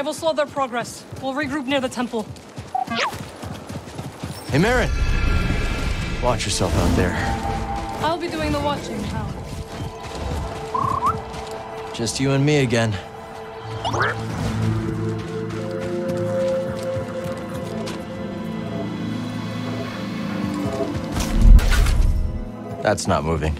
I will slow their progress. We'll regroup near the temple. Hey, Merrin! Watch yourself out there. I'll be doing the watching now. Just you and me again. That's not moving.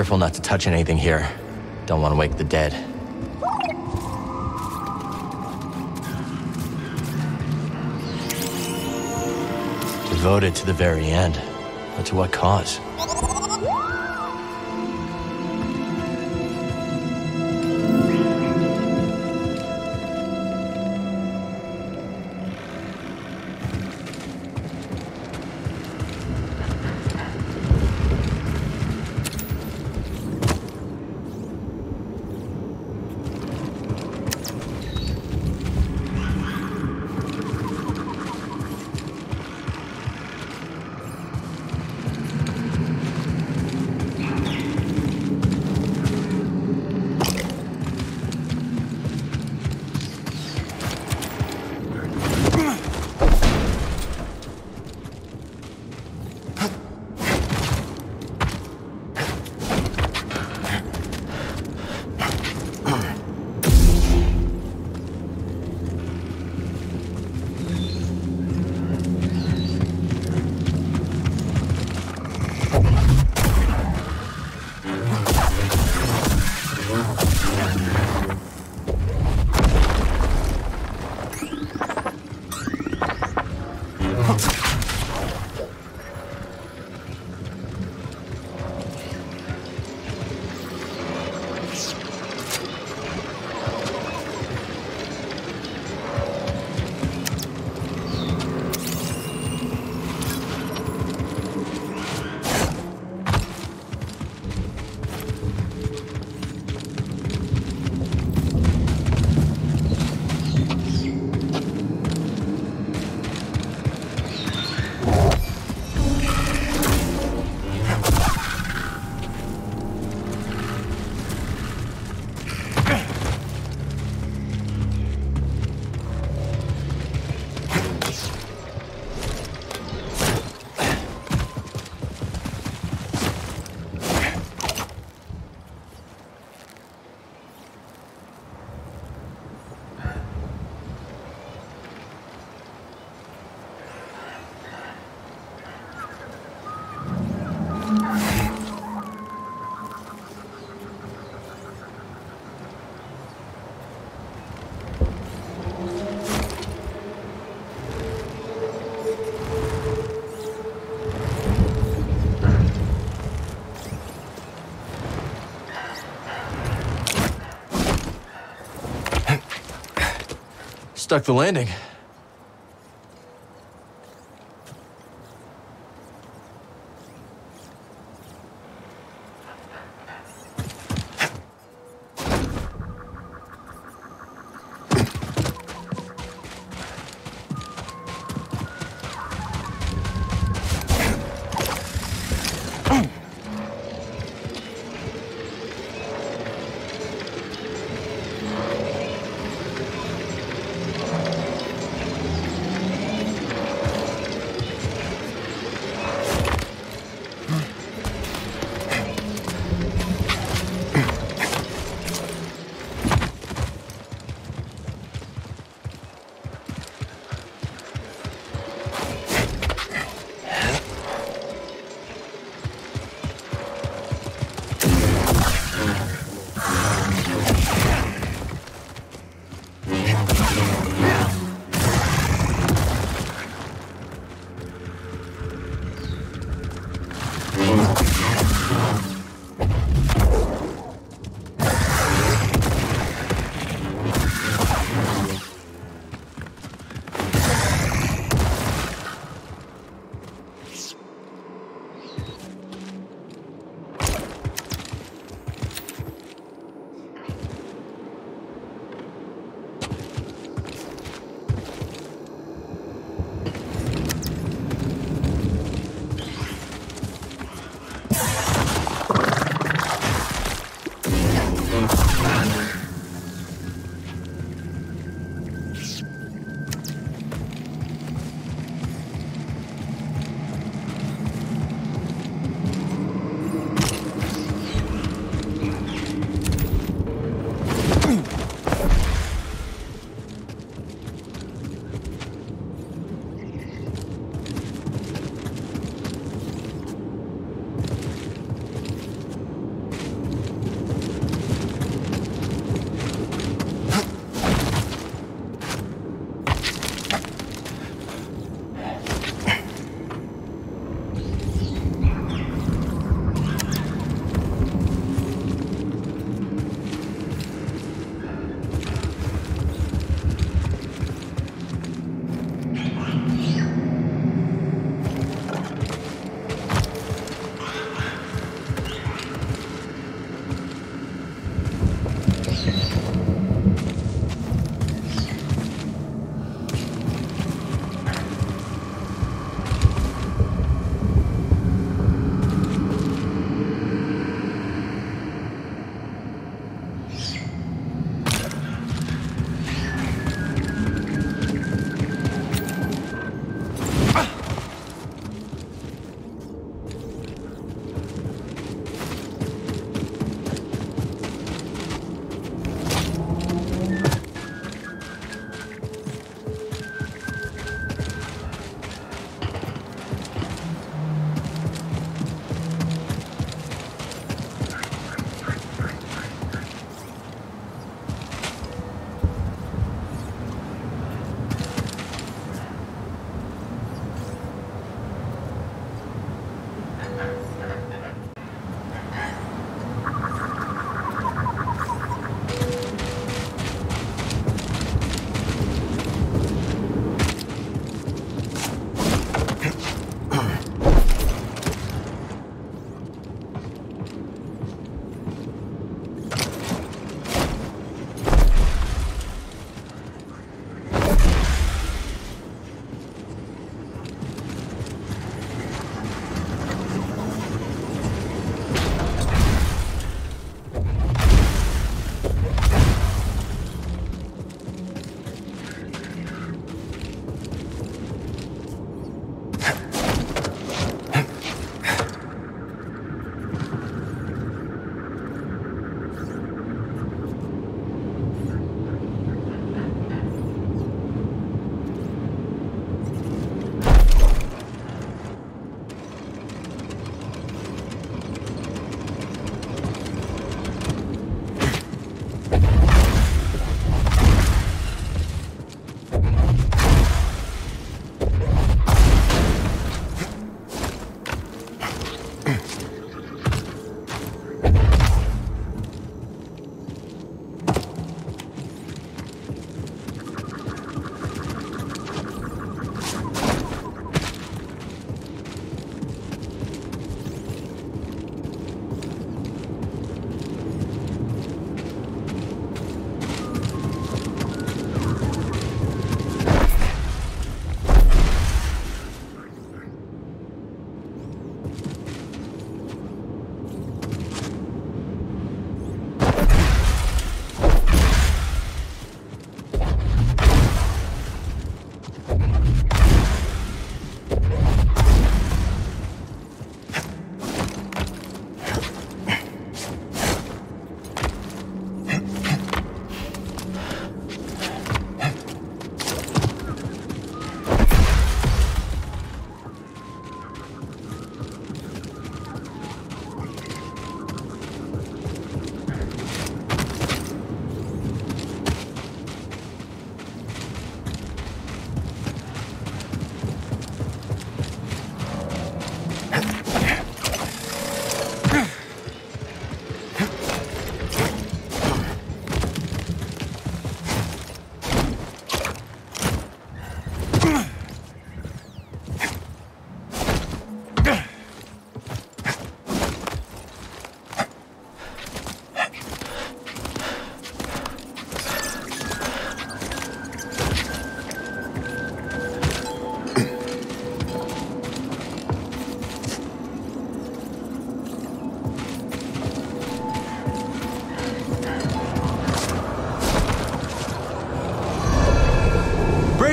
Careful not to touch anything here. Don't want to wake the dead. Devoted to the very end, but to what cause? Huh. Stuck the landing.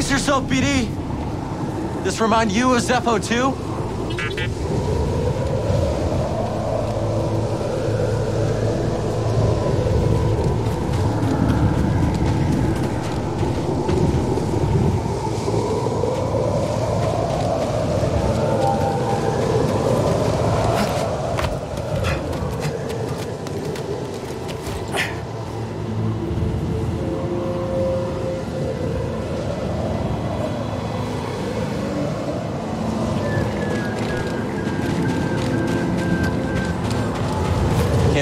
Brace yourself, BD! This remind you of Zeffo too?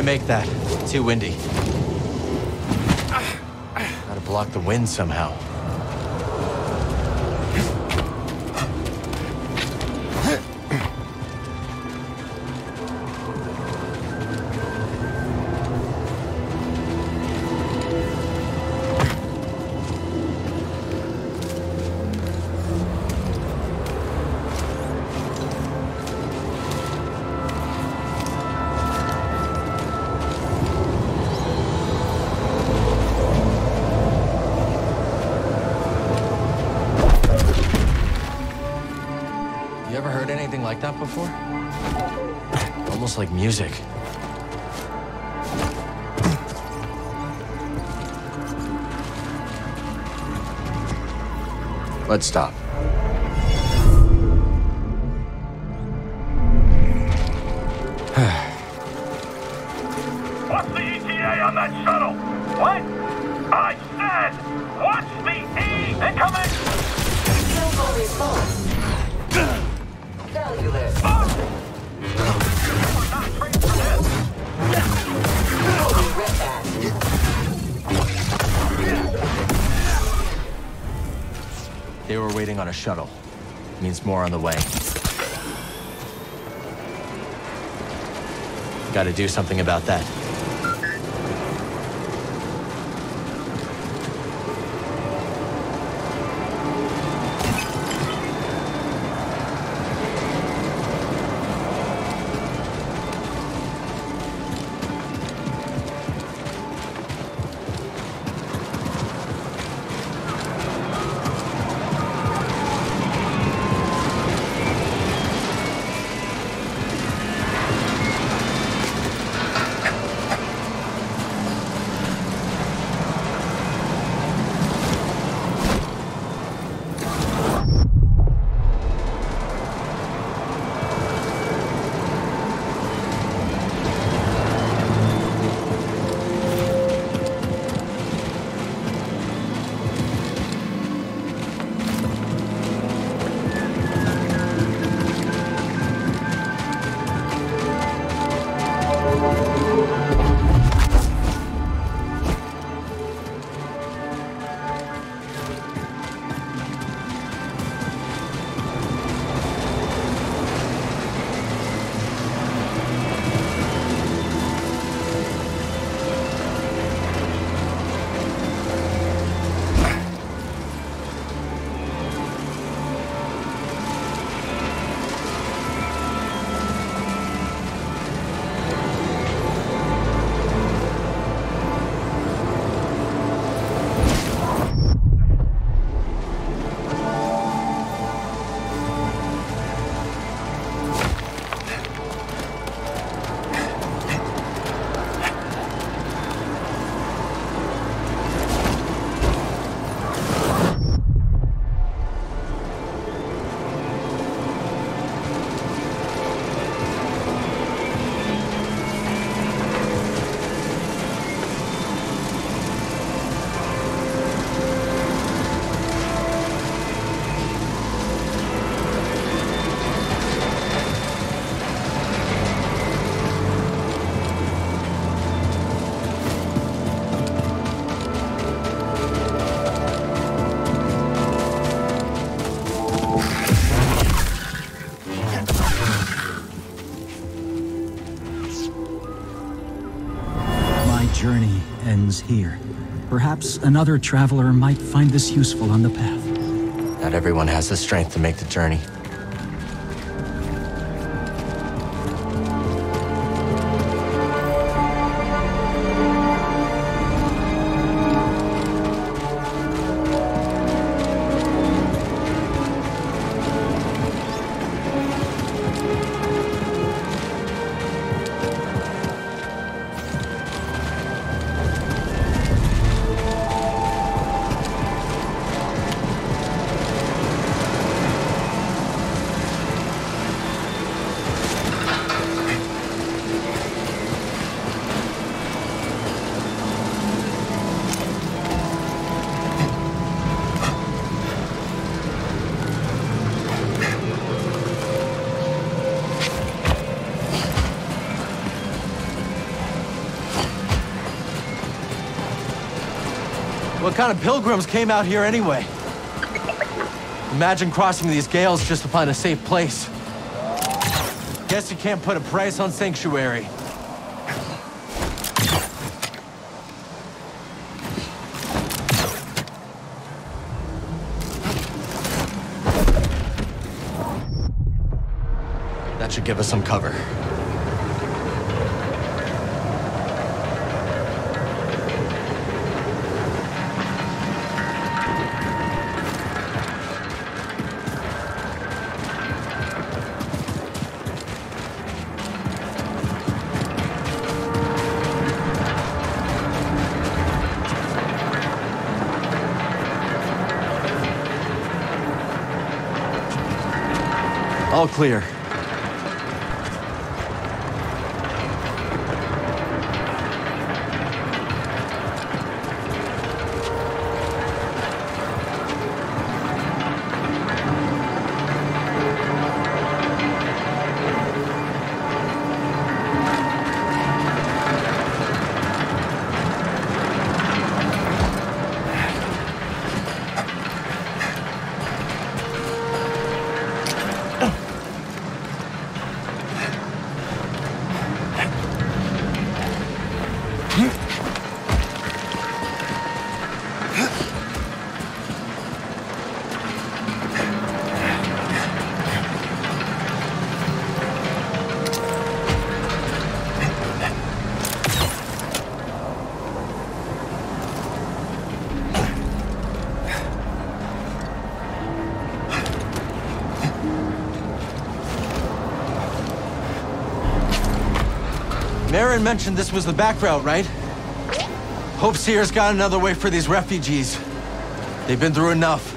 Make that. Too windy. Gotta block the wind somehow. Like that before? Almost like music. Let's stop. Shuttle. Means more on the way. Gotta do something about that. Journey ends here. Perhaps another traveler might find this useful on the path. Not everyone has the strength to make the journey. What kind of pilgrims came out here anyway? Imagine crossing these gales just to find a safe place. Guess you can't put a price on sanctuary. That should give us some cover. All clear. Merrin mentioned this was the back route, right? Hope Cere's got another way for these refugees. They've been through enough.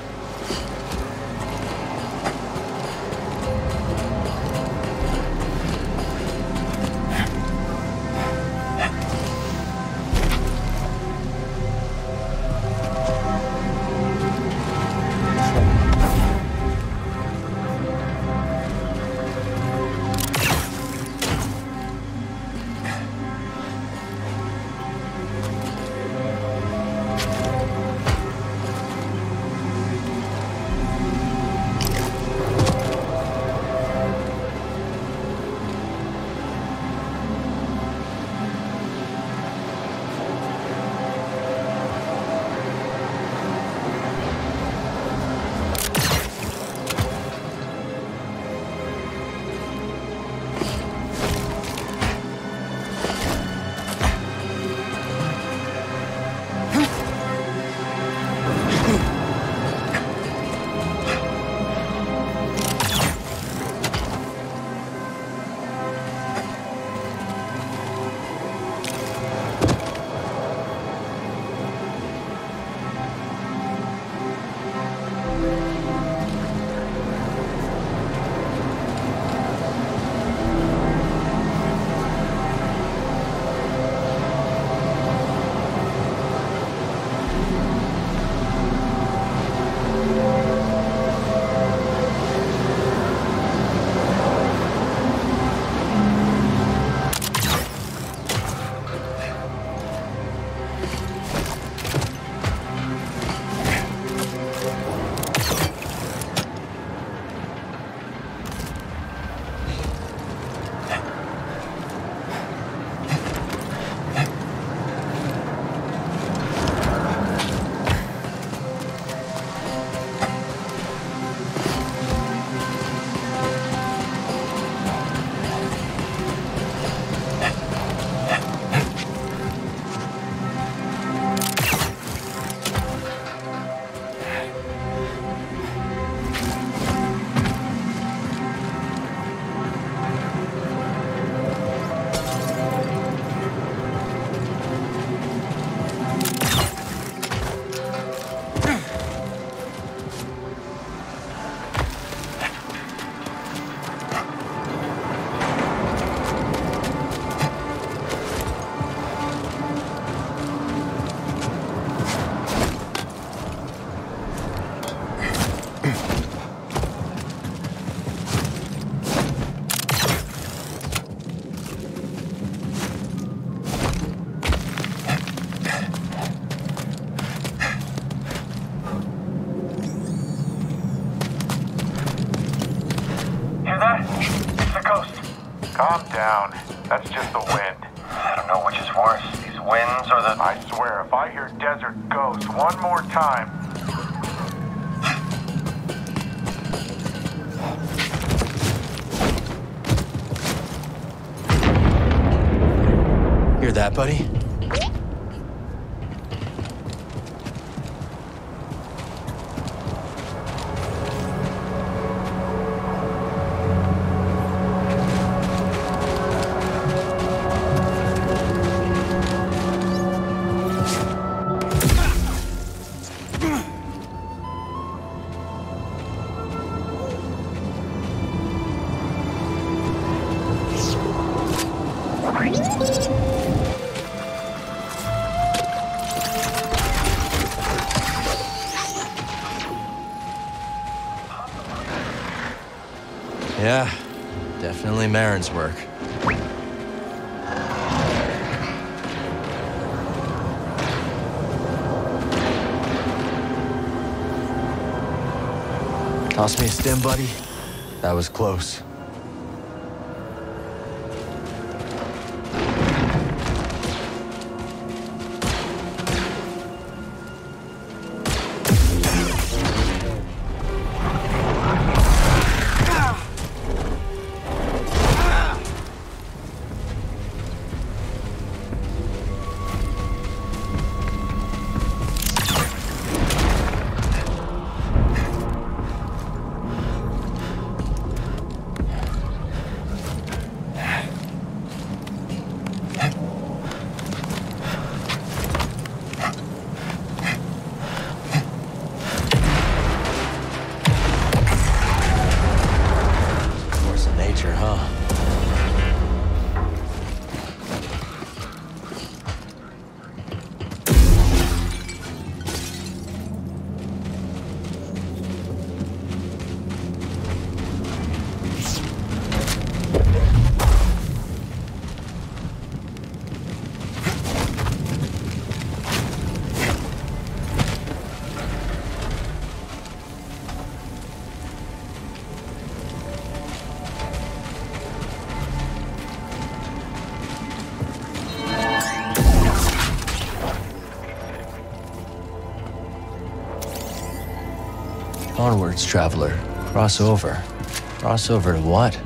Yeah, definitely Merrin's work. Toss me a stim, buddy. That was close. Onwards, traveler. Cross over. Cross over to what?